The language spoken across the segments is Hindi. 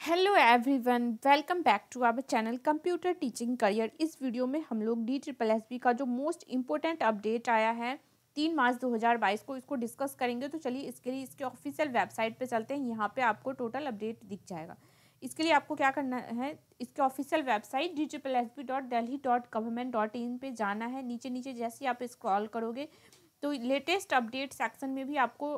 Hello everyone welcome back to our channel computer teaching career इस वीडियो में हम लोग डी ट्रिपल एस बी का जो मोस्ट इम्पोर्टेंट अपडेट आया है, तीन मार्च 2022 को इसको डिस्कस करेंगे। तो चलिए इसके लिए इसके ऑफिशियल वेबसाइट पे चलते हैं। यहाँ पे आपको टोटल अपडेट दिख जाएगा। इसके लिए आपको क्या करना है, इसके official website D triple S B dot Delhi dot government dot in पर जाना है। नीचे नीचे जैसे आप स्क्रॉल करोगे तो लेटेस्ट अपडेट सेक्शन में भी आपको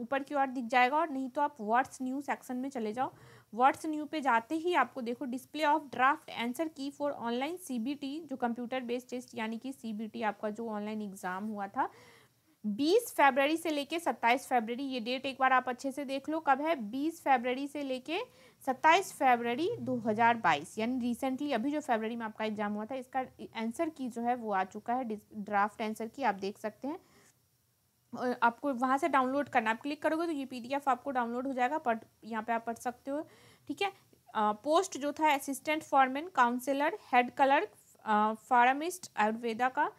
ऊपर की ओर दिख जाएगा और नहीं तो आप व्हाट्स न्यू सेक्शन में चले जाओ। व्हाट्स न्यू पे जाते ही आपको देखो display of draft answer key for online CBT जो कंप्यूटर बेस्ड टेस्ट यानी कि सीबीटी आपका जो ऑनलाइन एग्ज़ाम हुआ था। बीस फरवरी से लेके सत्ताईस फरवरी, ये डेट एक बार आप अच्छे से देख लो, कब है? बीस फरवरी से लेके सत्ताईस फरवरी 2022 यानी रिसेंटली अभी जो फरवरी में आपका एग्ज़ाम हुआ था, इसका आंसर की जो है वो आ चुका है ड्राफ्ट आंसर की आप देख सकते हैं। आपको वहाँ से डाउनलोड करना आप क्लिक करोगे तो ये पीडीएफ आपको डाउनलोड हो जाएगा। पढ़, यहाँ पे आप पढ़ सकते हो। ठीक है? पोस्ट जो था assistant foreman counsellor head clerk pharmacist Ayurveda का।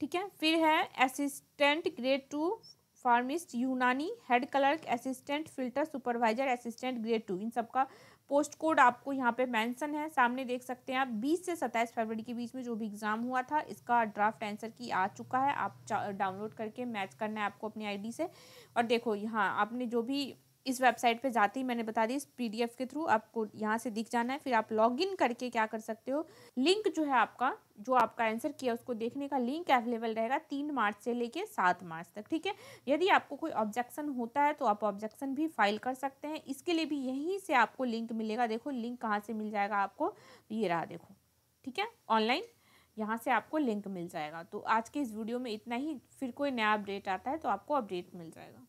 ठीक है? फिर है assistant grade two pharmacist, Unani head clerk, assistant filter supervisor, assistant grade two. इन सबका पोस्ट कोड आपको यहाँ पे मेंशन है। सामने देख सकते हैं आप 20 से 27 फरवरी के बीच में जो भी एग्ज़ाम हुआ था, इसका ड्राफ्ट आंसर की आ चुका है। आप डाउनलोड करके मैच करना है आपको अपनी आईडी से। और देखो, यहाँ आपने जो भी इस वेबसाइट पे जाते ही मैंने बता दी, इस पीडीएफ के थ्रू आपको यहाँ से दिख जाना है। फिर आप लॉगिन करके क्या कर सकते हो, लिंक जो है आपका, जो आपका आंसर किया, उसको देखने का लिंक अवेलेबल रहेगा तीन मार्च से लेके सात मार्च तक, ठीक है? यदि आपको कोई ऑब्जेक्शन होता है तो आप ऑब्जेक्शन भी फ़ाइल कर सकते हैं। इसके लिए भी यहीं से आपको लिंक मिलेगा, देखो लिंक कहाँ से मिल जाएगा आपको, ये रहा देखो, ठीक है? ऑनलाइन यहाँ से आपको लिंक मिल जाएगा। तो आज के इस वीडियो में इतना ही, फिर कोई नया अपडेट आता है तो आपको अपडेट मिल जाएगा।